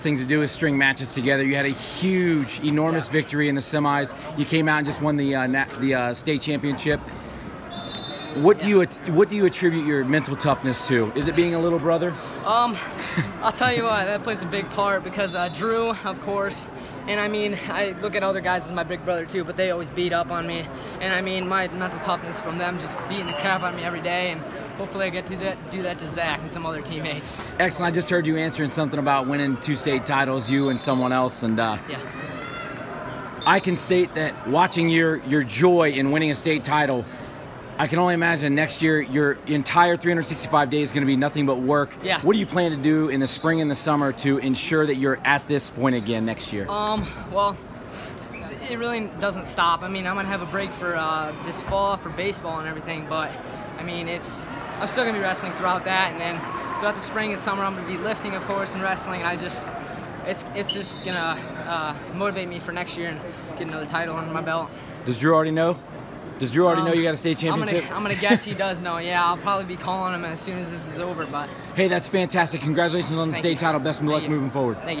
things to do is string matches together. You had a huge, enormous Yeah. victory in the semis. You came out and just won the uh, the uh, state championship. What do you what do you attribute your mental toughness to? Is it being a little brother? Um, I'll tell you what, that plays a big part because uh, Drew, of course, and I mean, I look at other guys as my big brother too, but they always beat up on me, and I mean, my mental toughness from them just beating the crap out of me every day, and hopefully I get to that, do that to Zach and some other teammates. Excellent. I just heard you answering something about winning two state titles, you and someone else, and uh, Yeah. I can state that watching your your joy in winning a state title, I can only imagine next year your entire 365 days is going to be nothing but work. Yeah. What do you plan to do in the spring and the summer to ensure that you're at this point again next year? Um, well, it really doesn't stop. I mean, I'm gonna have a break for uh, this fall for baseball and everything, but I mean, it's I'm still gonna be wrestling throughout that, and then throughout the spring and summer, I'm gonna be lifting, of course, and wrestling. And I just it's it's just gonna uh, motivate me for next year and get another title under my belt. Does Drew already know? Does Drew already Um, know you got a state championship? I'm gonna, I'm gonna guess he does know. Yeah, I'll probably be calling him as soon as this is over. But hey, that's fantastic. Congratulations on the Thank state you. title. Best of luck moving forward. thank you.